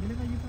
ഇതിന് കയ്യിൽ